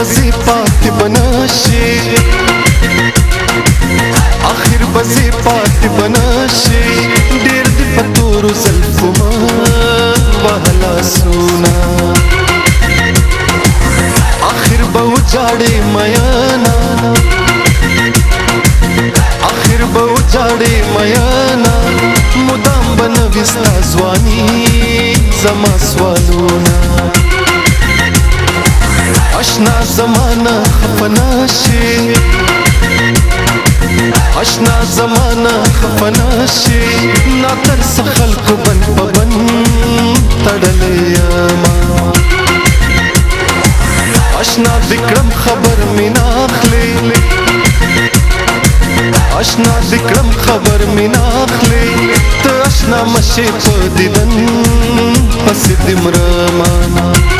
بزی پاک بناشی آخر بزی پاک بناشی دیر دی فتور و زلف و مان بحلا سونا آخر باو جاڑی میانا آخر باو جاڑی میانا مدام بنویستا زوانی زما سوالونا آشنا زمانه خفنا شي آشنا زمانه خفنا شي نا تر خلکو بن په بن تړلې ما آشنا دکرم خبر مینا اخلي آشنا دکرم خبر مینا اخلي ته آشنا مشه په دیدن پس دمرمانه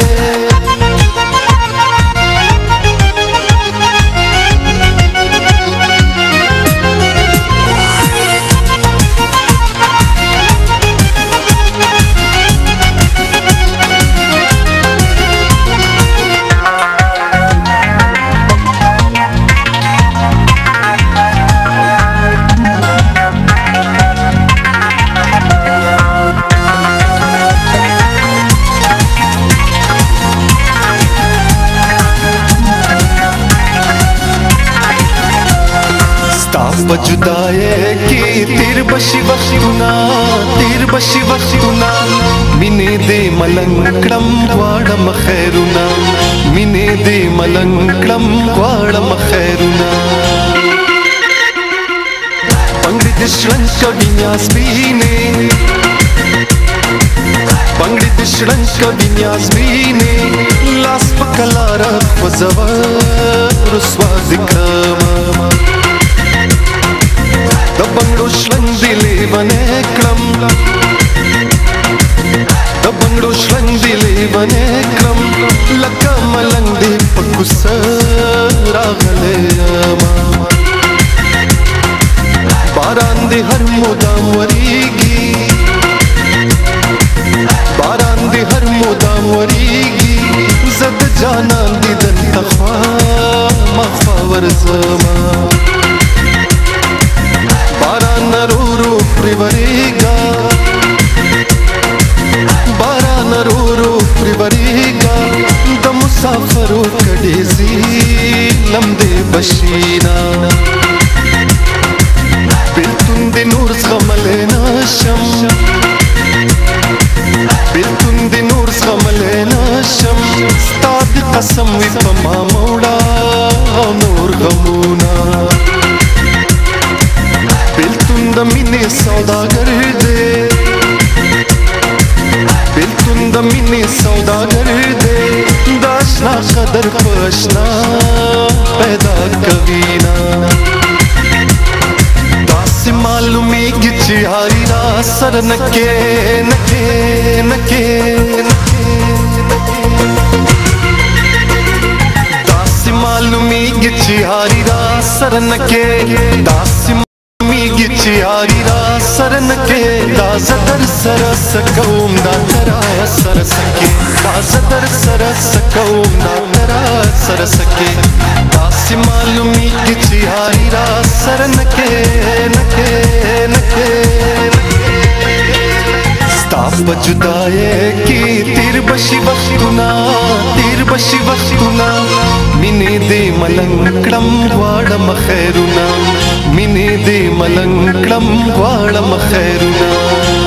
ستا په جدای کې تیر بشي وختونه تیر بشي وختونه مینې دې ملنګ کړم واړم خیرونه مینې دې ملنګ کړم واړم خیرونه پنګړې دې شړن کډیا سپینې پنګړې دې شړن کډیا سپینې لاس په کلار په زور رسوا دکمه ਕਰ ਖੁਸ਼ਨਾ ਪੈਦਾ ਕਵੀਨਾ ਦਾਸ ਮਾਲੂਮੀ ਗਿਚ ਹਾਰੀ ਦਾ ਸਰ ਨਕੇ ਨਕੇ ਨਕੇ ਦਾਸ ਮਾਲੂਮੀ ਗਿਚ ਹਾਰੀ ਦਾ ਸਰ ਨਕੇ ਦਾਸ ਮਾਲੂਮੀ ਗਿਚ ਹਾਰੀ ਦਾ ਸਰ ਨਕੇ ਦਾਸਦਰ ਸਰਸ ਕੌਮ ਦਾ ਤਰਾਇਆ ਸਰਸ ਕੇ ਦਾਸਦਰ ਸਰਸ ਕੌਮ ਦਾ सर सके दासी मालूमी की चिहारी रा सर नके नके नके स्ताप जुदाए की तीर बशी वस्तुना तीर बशी वस्तुना मिने दे मलंकडम वाडम खैरुना मिने दे मलंकडम वाडम खैरुना